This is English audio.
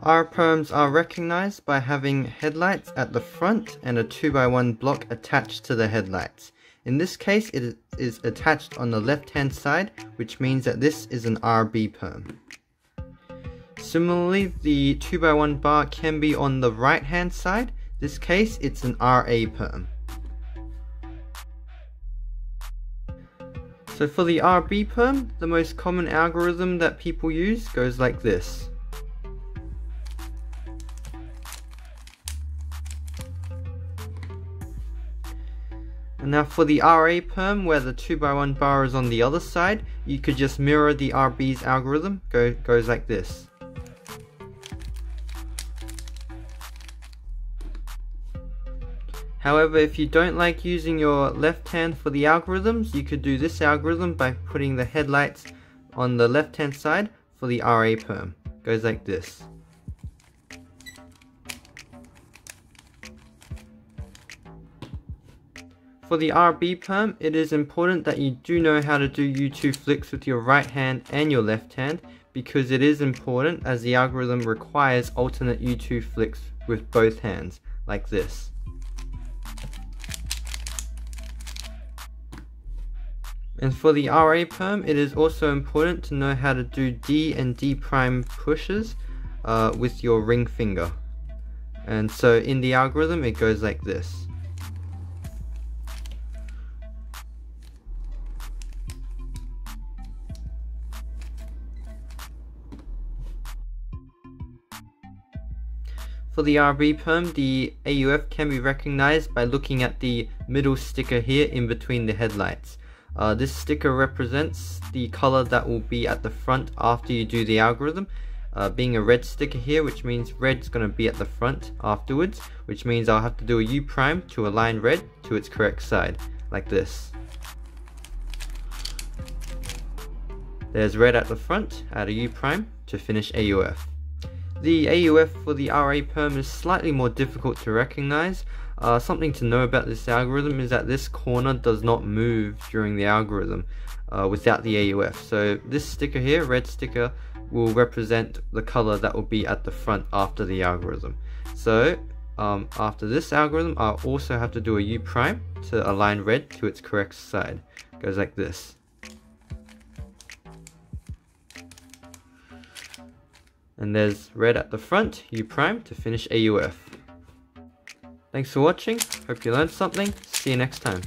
R perms are recognized by having headlights at the front and a 2x1 block attached to the headlights. In this case, it is attached on the left hand side, which means that this is an RB perm. Similarly, the 2x1 bar can be on the right hand side. This case, it's an RA perm. So for the RB perm, the most common algorithm that people use goes like this. And now for the RA perm, where the 2x1 bar is on the other side, you could just mirror the RB's algorithm, go, goes like this. However, if you don't like using your left hand for the algorithms, you could do this algorithm by putting the headlights on the left hand side for the RA perm. Goes like this. For the RB perm, it is important that you do know how to do U2 flicks with your right hand and your left hand because it is important as the algorithm requires alternate U2 flicks with both hands, like this. And for the RA perm, it is also important to know how to do D and D prime pushes uh, with your ring finger. And so in the algorithm, it goes like this. For the RB perm, the AUF can be recognized by looking at the middle sticker here in between the headlights. Uh, this sticker represents the color that will be at the front after you do the algorithm. Uh, being a red sticker here, which means red is going to be at the front afterwards, which means I'll have to do a U prime to align red to its correct side, like this. There's red at the front, add a U prime to finish AUF. The AUF for the RA perm is slightly more difficult to recognize. Uh, something to know about this algorithm is that this corner does not move during the algorithm uh, without the AUF. So this sticker here, red sticker, will represent the color that will be at the front after the algorithm. So um, after this algorithm, I'll also have to do a U prime to align red to its correct side. Goes like this. And there's red at the front, U prime to finish AUF. Thanks for watching, hope you learned something, see you next time.